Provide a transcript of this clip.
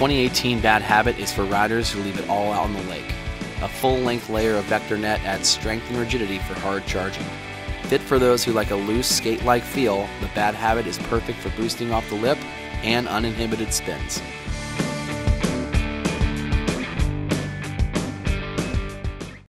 2018 Bad Habit is for riders who leave it all out on the lake. A full-length layer of Vector Net adds strength and rigidity for hard charging. Fit for those who like a loose skate-like feel, the Bad Habit is perfect for boosting off the lip and uninhibited spins.